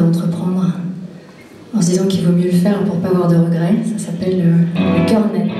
à entreprendre en se disant qu'il vaut mieux le faire pour pas avoir de regrets. Ça s'appelle le, le cœur net.